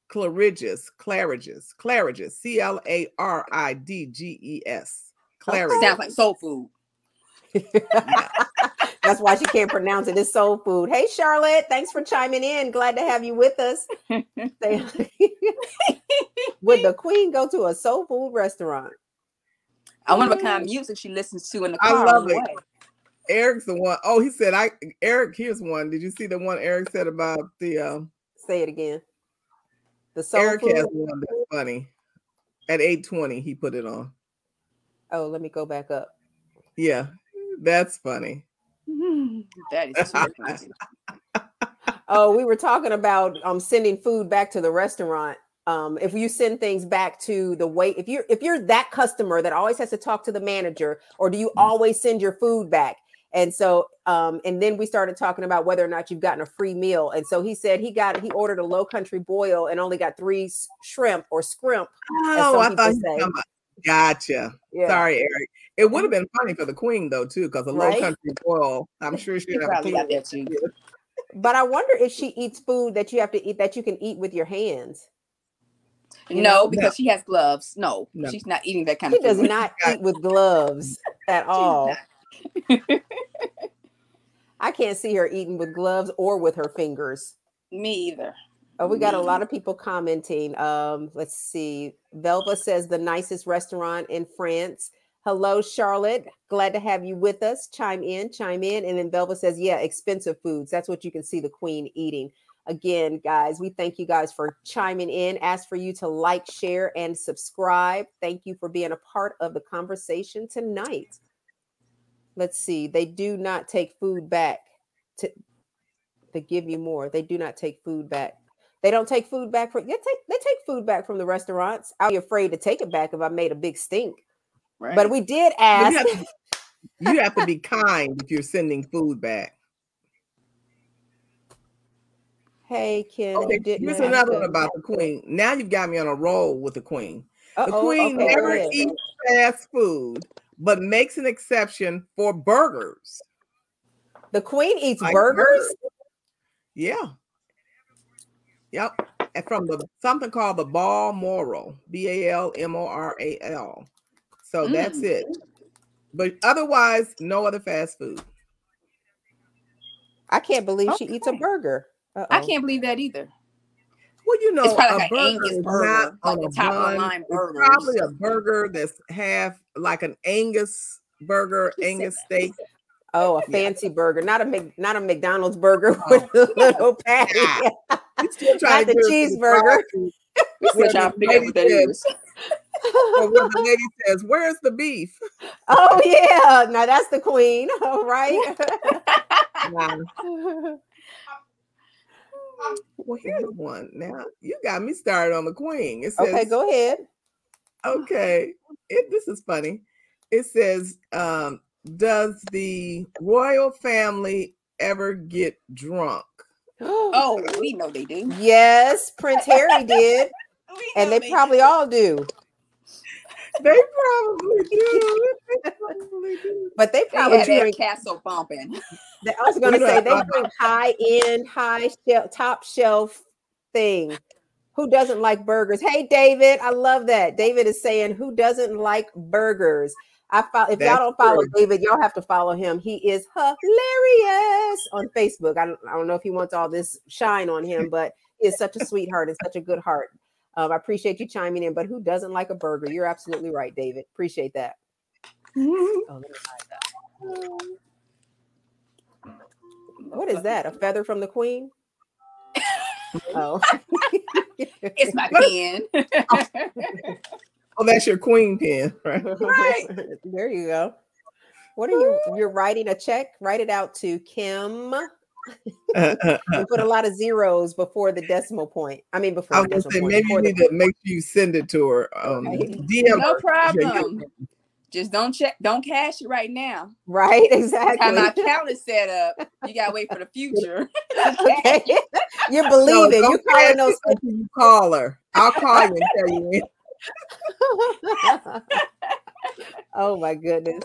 Claridges, Claridges, Claridges, C L A R I D G E S. Claridges. Sounds like soul food. That's why she can't pronounce it. It's soul food. Hey, Charlotte, thanks for chiming in. Glad to have you with us. Would the queen go to a soul food restaurant? I wonder what kind of music she listens to in the car. I car. love it. Eric's the one. Oh, he said, I Eric, here's one. Did you see the one Eric said about the um Say it again. The soul Eric food. has one that's funny. At 820, he put it on. Oh, let me go back up. Yeah, that's funny. That is too funny. Oh, we were talking about um sending food back to the restaurant. Um, if you send things back to the wait, if you're if you're that customer that always has to talk to the manager, or do you always send your food back? And so, um, and then we started talking about whether or not you've gotten a free meal. And so he said he got he ordered a low country boil and only got three shrimp or scrimp. Oh, I thought say. about- Gotcha. Yeah. Sorry, Eric. It would have been funny for the queen though, too, because a low Right? country boil. I'm sure She she'd have a got that too. But I wonder if she eats food that you have to eat that you can eat with your hands. You know? No, because she has gloves. No, No. she's not eating that kind She of does food. not eat with gloves at all. I can't see her eating with gloves or with her fingers. Me either. Oh, we got a lot of people commenting. Um, let's see. Velva says the nicest restaurant in France. Hello, Charlotte. Glad to have you with us. Chime in, chime in. And then Velva says, yeah, expensive foods. That's what you can see the queen eating. Again, guys, we thank you guys for chiming in. Ask for you to like, share, and subscribe. Thank you for being a part of the conversation tonight. Let's see. They do not take food back to, to give you more. They do not take food back. They don't take food back from they take they take food back from the restaurants. I'd be afraid to take it back if I made a big stink. Right. But we did You ask. have, to, you have to be kind if you're sending food back. Hey, Ken, Okay, here's another one about the queen. Now you've got me on a roll with the queen. The Uh-oh, queen okay, never ahead. eats fast food, but makes an exception for burgers. The queen eats Like burgers. Yeah. Yep. And from the something called the Balmoral, B A L M O R A L. So that's Mm. it. But otherwise, no other fast food. I can't believe she eats a Okay. Burger. I Uh-oh. can't believe that either. Well, you know, It's probably a like an burger Angus burger, not like on the a top of the bun. line It's probably a burger that's half like an Angus burger, She Angus steak. Oh, a Yeah. fancy burger, not a Mc, not a McDonald's burger Oh. with a little patty. God. You still trying Not to the get us to cheeseburger. drive-thru. We still the to figure out what that lady is. The lady says, "Where's the beef?" oh yeah, now that's the queen, all right. Wow. Well, here's one. Now you got me started on the queen. It says, okay, go ahead. okay, it, this is funny. It says, um, "Does the royal family ever get drunk?" Oh, we know they do. yes, Prince Harry did, and know they probably do. all do. They probably do. They probably do. But they They probably had that drink. castle bumping. I was going to say don't they talk drink high end, high shelf, top shelf thing. Who doesn't like burgers? Hey, David, I love that. David is saying, "Who doesn't like burgers?" I follow. If y'all don't follow true. David, y'all have to follow him. He is hilarious on Facebook. I don't, I don't know if he wants all this shine on him, but he is such a sweetheart and such a good heart. Um, I appreciate you chiming in. But who doesn't like a burger? You're absolutely right, David. Appreciate that. Oh, let me hide that. What is that? A feather from the queen? Oh, It's my pen. Oh, that's your queen pen, right? Right. there you go. What are you? You're writing a check. Write it out to Kim. And put a lot of zeros before the decimal point. I mean, before I was the gonna decimal say point. maybe you need to make sure you send it to her. Um, Okay. DM no her. problem. Just don't check, don't cash it right now. right, exactly. how my exactly. account is set up. You gotta wait for the future. okay, you're believing. don't you're calling cash those. it you call her. I'll call you and tell you. oh my goodness.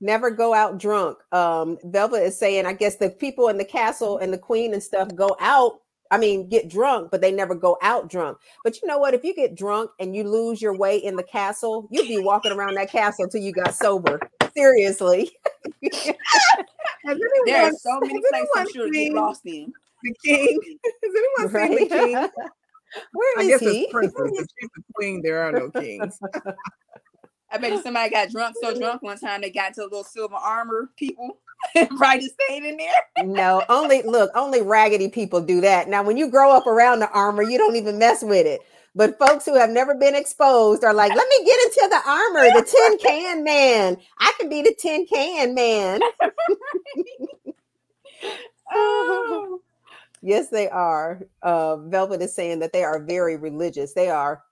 Never go out drunk. Um, Velva is saying, I guess the people in the castle and the queen and stuff go out I mean, get drunk, but they never go out drunk. But you know what? If you get drunk and you lose your way in the castle, you'd be walking around that castle until you got sober. Seriously. there are so many places I'm sure get lost in. The king. Has anyone right? seen the king? Where is I guess he? It's princess. If she's the queen, there are no kings. I bet somebody got drunk so drunk one time they got to a little silver armor people probably stayed in there. no, only look, only raggedy people do that. Now, when you grow up around the armor, you don't even mess with it. But folks who have never been exposed are like, let me get into the armor, the tin can man. I can be the tin can man. oh. Yes, they are. Uh, Velva is saying that they are very religious. They are.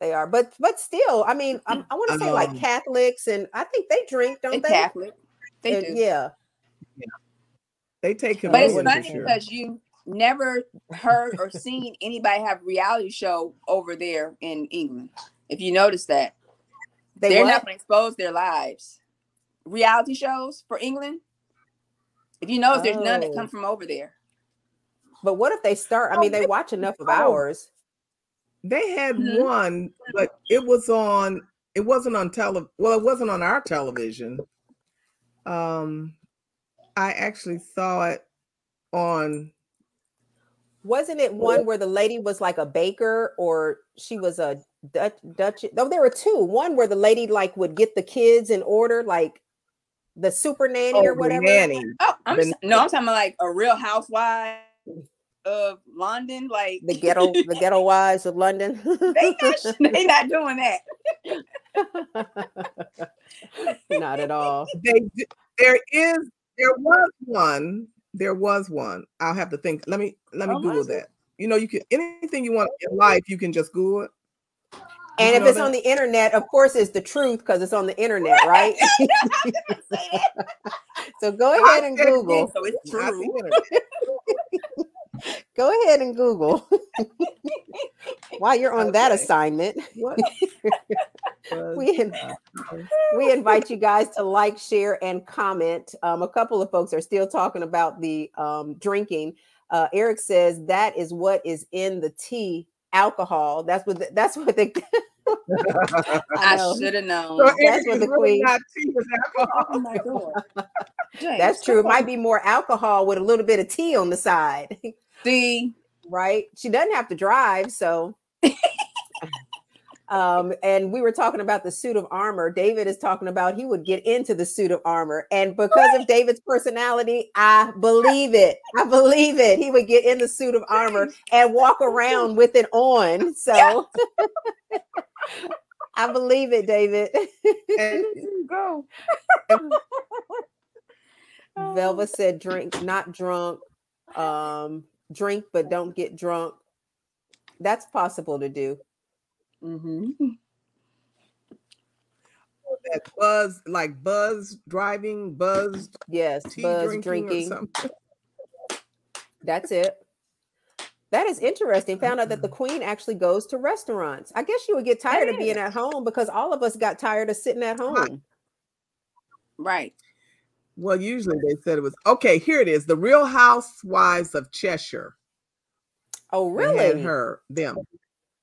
They are, but but still, I mean, I, I want to say um, like Catholics, and I think they drink, don't they? Catholic, they uh, do. Yeah. yeah. They take But it's funny sure. because you never heard or seen anybody have reality show over there in England. If you notice that, they are not going to expose their lives. Reality shows for England. If you notice, oh. there's none that come oh. from over there. But what if they start? I mean, they watch enough of ours. They had mm-hmm. one, but it was on. It wasn't on tele. Well, it wasn't on our television. Um, I actually saw it on. Wasn't it one where the lady was like a baker, or she was a Dutch Dutch? No, there were two. One where the lady like would get the kids in order, like the super nanny oh, or whatever. Nanny. Oh, I'm, no, I'm talking about like a Real Housewife of London, like the ghetto, the ghetto wives of London. they not, they not doing that. not at all. They, there is, there was one. There was one. I'll have to think. Let me let me oh, Google that. You know, you can anything you want in life, you can just Google it. And if it's that? on the internet, of course, it's the truth because it's on the internet, right? so go ahead and Google. So it's true. Go ahead and Google while you're on okay. that assignment. we, we invite you guys to like, share, and comment. Um, a couple of folks are still talking about the um, drinking. Uh, Eric says that is what is in the tea alcohol. That's what the, that's what they I, I should have known. So That's what the queen. oh my god. That's true. It might be more alcohol with a little bit of tea on the side. See, right? She doesn't have to drive, so. um, and we were talking about the suit of armor. David is talking about he would get into the suit of armor, and because of David's personality, I believe it. I believe it. He would get in the suit of armor and walk around with it on. So. I believe it, David. Go. Velva said, "Drink, not drunk. Um, drink, but don't get drunk. That's possible to do. Mm-hmm. That buzz, like buzz driving, buzz. Yes, buzz drinking. drinking. That's it. That is interesting. Found out that the mm-hmm. queen actually goes to restaurants. I guess you would get tired of being at home because all of us got tired of sitting at home. Right. Well, usually they said it was okay. Here it is: the Real Housewives of Cheshire. Oh, really? Had her them.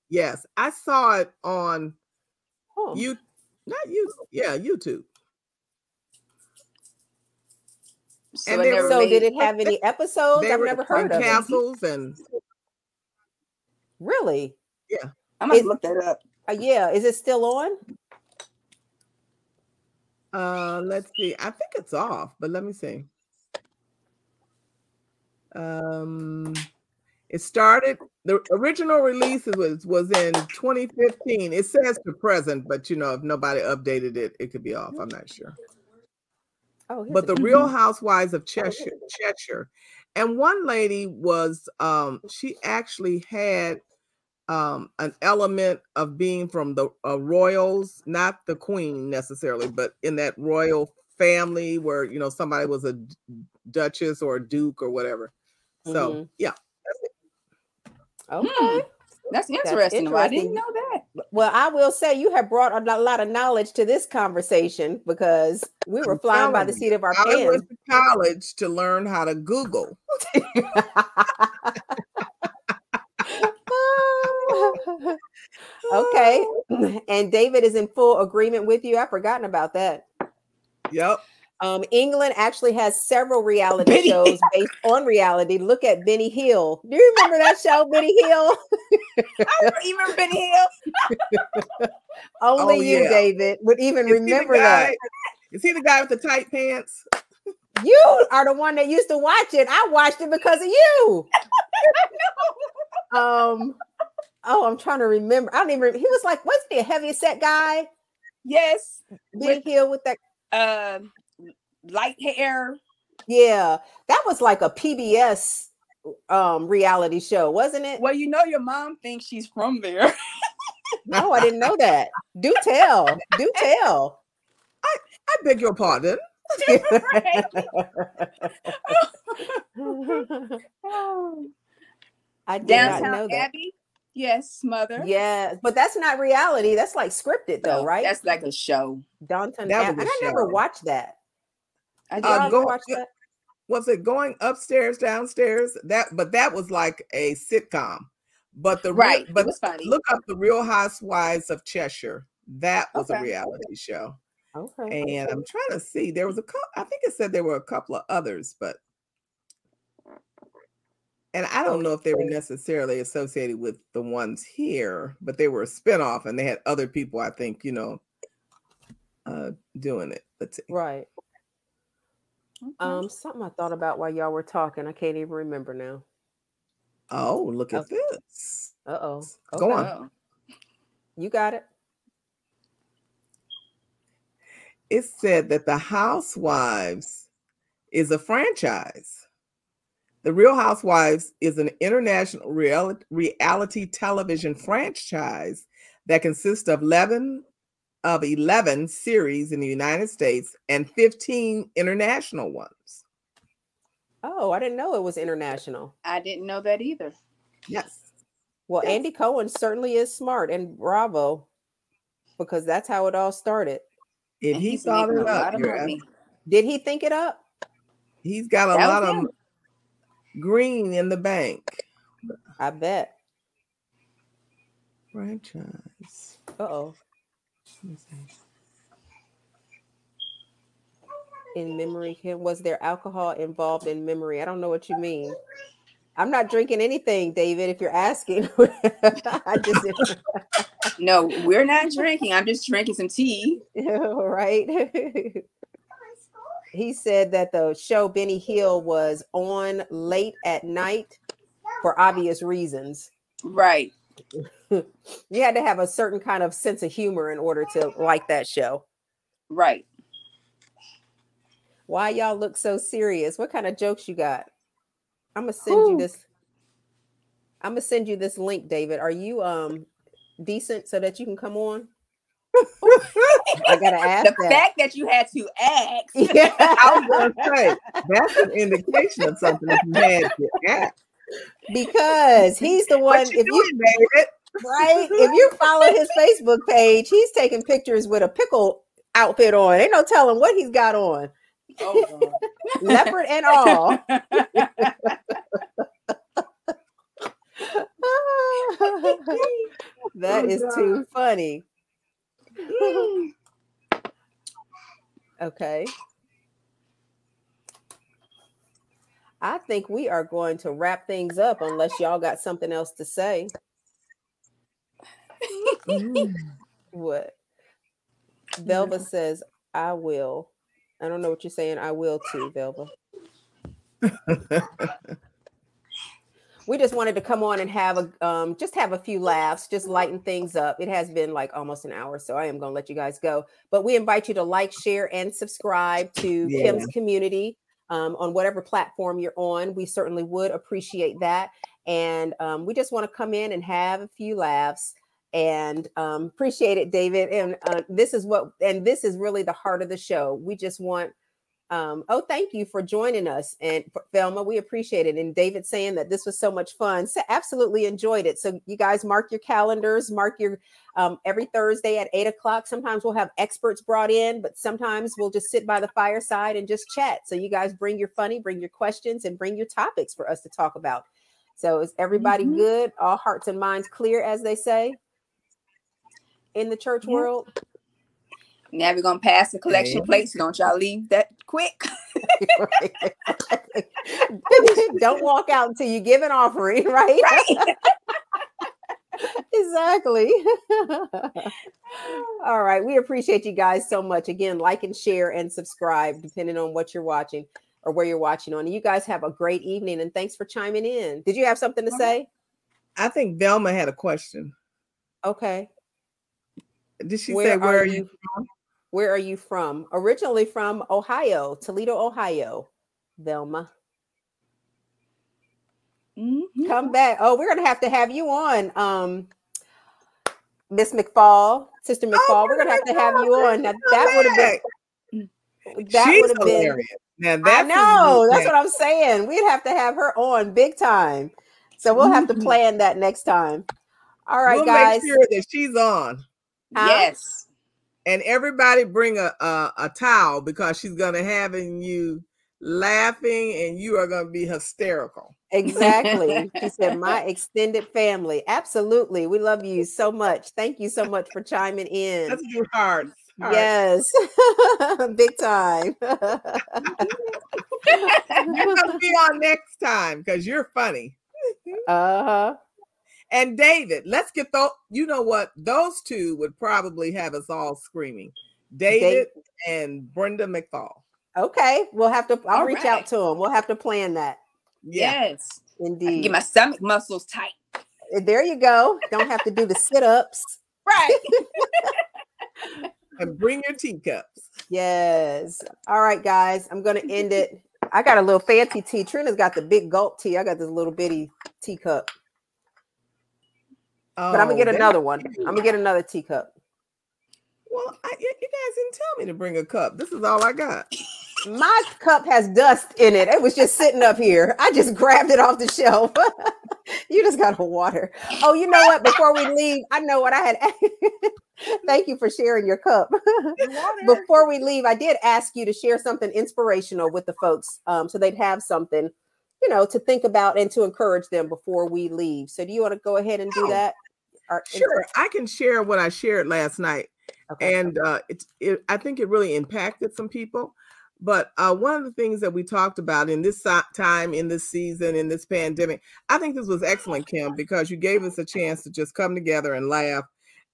Yes, I saw it on oh. you, not you, yeah, YouTube. So, and they, so did it have any episodes? I've never heard of castles it. and really. Yeah, I must look that up. Uh, yeah, is it still on? Uh, let's see. I think it's off, but let me see. Um, it started. The original release was was in 2015. It says to present, but you know, if nobody updated it, it could be off. I'm not sure. Oh, but the Real Housewives of oh, Cheshire, Cheshire, and one lady was um, she actually had um, an element of being from the uh, royals, not the queen necessarily, but in that royal family where you know somebody was a duchess or a duke or whatever. So mm-hmm. yeah. Okay. Hmm. That's interesting. That's interesting. I didn't know that. Well, I will say you have brought a lot of knowledge to this conversation because we were flying by the seat of our I pants. went to college to learn how to Google. Okay. and David is in full agreement with you. I've forgotten about that. Yep. Um, England actually has several reality Benny. shows based on reality. Look at Benny Hill. Do you remember that show, Benny Hill? I remember Benny Hill. Only oh, you, yeah. David, would even is remember that. Is he the guy with the tight pants? You are the one that used to watch it. I watched it because of you. um, oh, I'm trying to remember. I don't even. He was like, wasn't he a heavy set guy? Yes, Benny Hill with that. Uh, light hair. Yeah, that was like a PBS um reality show, wasn't it? Well, you know your mom thinks she's from there. no, I didn't know that. Do tell. Do tell. I I beg your pardon. I did Downton not know that. Abbey. Yes, mother. Yeah, but that's not reality. That's like scripted, though, right? That's like a show. Downton Abbey. I never watched that. I did uh, go, watch that. Was it going upstairs, downstairs? That, but that was like a sitcom. But the right, real, but was funny. Look up the Real Housewives of Cheshire. That was okay. a reality show. Okay. And I'm trying to see. There was a couple. I think it said there were a couple of others, but and I don't know if they were necessarily associated with the ones here, but they were a spinoff, and they had other people. I think you know, uh, doing it. Let's see. Right. Okay. Um, something I thought about while y'all were talking. I can't even remember now. Oh, look at okay. this. Uh oh. Okay. Go on. You got it. It said that the Housewives is a franchise. The Real Housewives is an international reality, reality television franchise that consists of 11 of 11 series in the United States and 15 international ones. Oh, I didn't know it was international. I didn't know that either. Yes. Well, yes. Andy Cohen certainly is smart and bravo because that's how it all started. If and he thought it up, did he think it up? He's got a that lot of green in the bank. I bet. Franchise. Uh oh. In memory, was there alcohol involved in memory? I don't know what you mean. I'm not drinking anything, David. If you're asking, I just no, we're not drinking. I'm just drinking some tea. right. He said that the show Benny Hill was on late at night for obvious reasons. Right. you had to have a certain kind of sense of humor in order to like that show. Right. Why y'all look so serious? What kind of jokes you got? I'm gonna send Ooh. you this. I'm gonna send you this link, David. Are you um decent so that you can come on? I gotta ask. The that. fact that you had to ask. Yeah. I was gonna say that's an indication of something that you had to ask because he's the one. You if doing, you David? right, if you follow his Facebook page, he's taking pictures with a pickle outfit on. Ain't no telling what he's got on. Oh, Leopard and all. Oh, that oh, is God. too funny. okay. I think we are going to wrap things up unless y'all got something else to say. what? Velva says, I will. I don't know what you're saying. I will too, Velva. we just wanted to come on and have a um, just have a few laughs, just lighten things up. It has been like almost an hour, so I am going to let you guys go. But we invite you to like, share, and subscribe to yeah. Kim's Kommunity um, on whatever platform you're on. We certainly would appreciate that. And um, we just want to come in and have a few laughs and um, appreciate it, David. And uh, this is what, and this is really the heart of the show. We just want, um, oh, thank you for joining us. And Velma, we appreciate it. And David saying that this was so much fun. So absolutely enjoyed it. So you guys mark your calendars, mark your um, every Thursday at eight o'clock. Sometimes we'll have experts brought in, but sometimes we'll just sit by the fireside and just chat. So you guys bring your funny, bring your questions, and bring your topics for us to talk about. So is everybody mm-hmm. good? All hearts and minds clear, as they say? in the church yeah. world. Now we're gonna pass the collection plates. Don't y'all leave that quick. Don't walk out until you give an offering, right? Right. exactly. All right. We appreciate you guys so much. Again, like and share and subscribe, depending on what you're watching or where you're watching on. You guys have a great evening and thanks for chiming in. Did you have something to say? I think Velma had a question. Okay. Did she where say where are you from? Where are you from? Originally from Ohio, Toledo, Ohio. Velma. Mm-hmm. Come back. Oh, we're gonna have to have you on. Um Miss McFall, Sister McFall. Oh, we're gonna have to have you on. Now, that would have been that would have been now that's I know that's what I'm saying. We'd have to have her on big time. So we'll have to mm-hmm. plan that next time. All right, we'll guys. Make sure that she's on. Huh? Yes. And everybody bring a, a, a towel because she's gonna having you laughing and you are gonna be hysterical. Exactly. she said, My extended family. Absolutely. We love you so much. Thank you so much for chiming in. That's your heart. Yes, big time. you're gonna be on next time because you're funny. uh huh. And David, let's get those. You know what? Those two would probably have us all screaming. David, David. and Brenda McFall. Okay, we'll have to. I'll all reach right. out to them. We'll have to plan that. Yes, indeed. Get my stomach muscles tight. Eh, there you go. Don't have to do the sit ups. Right. and bring your teacups. Yes. All right, guys. I'm gonna end it. I got a little fancy tea. Trina's got the big gulp tea. I got this little bitty teacup. Oh, but I'm gonna get another one. I'm gonna get another teacup. Well, I, you guys didn't tell me to bring a cup. This is all I got. My cup has dust in it. It was just sitting up here. I just grabbed it off the shelf. you just got a water. Oh, you know what? Before we leave, I know what I had. Thank you for sharing your cup. Before we leave, I did ask you to share something inspirational with the folks um, so they'd have something, you know, to think about and to encourage them before we leave. So, do you want to go ahead and do that? Or, sure. I can share what I shared last night. Okay. And uh, it's, it, I think it really impacted some people. But uh, one of the things that we talked about in this time, in this season, in this pandemic, I think this was excellent, Kim, because you gave us a chance to just come together and laugh.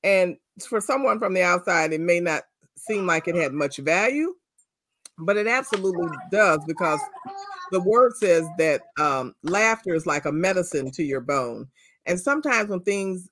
And for someone from the outside, it may not seem like it had much value, but it absolutely does because the word says that um, laughter is like a medicine to your bone. And sometimes when things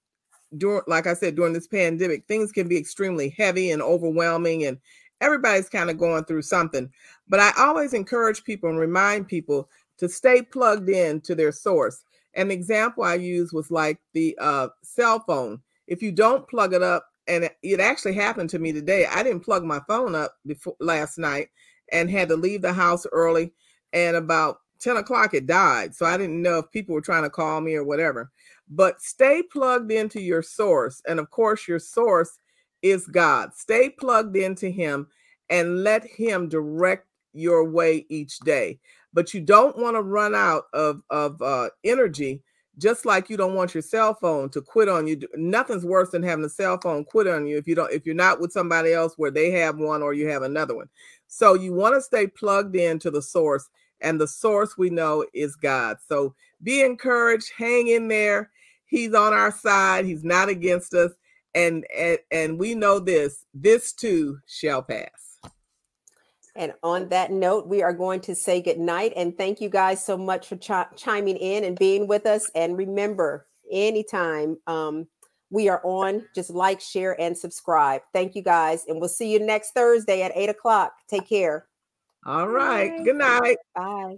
during like I said during this pandemic, things can be extremely heavy and overwhelming and everybody's kind of going through something. But I always encourage people and remind people to stay plugged in to their source. An example I use was like the uh, cell phone. If you don't plug it up, and it actually happened to me today, I didn't plug my phone up before last night and had to leave the house early. And about 10 o'clock, it died. So I didn't know if people were trying to call me or whatever. But stay plugged into your source. And of course, your source is God. Stay plugged into Him and let Him direct your way each day. But you don't want to run out of, of uh, energy, just like you don't want your cell phone to quit on you. Nothing's worse than having a cell phone quit on you if you don't if you're not with somebody else where they have one or you have another one. So you want to stay plugged into the source, and the source we know is God. So be encouraged, hang in there. He's on our side. He's not against us and and, and we know this this too shall pass and on that note, we are going to say good night and thank you guys so much for ch- chiming in and being with us. And remember, anytime um, we are on, just like, share, and subscribe. Thank you guys. And we'll see you next Thursday at eight o'clock. Take care. All right. Good night. Bye.